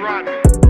Rodman.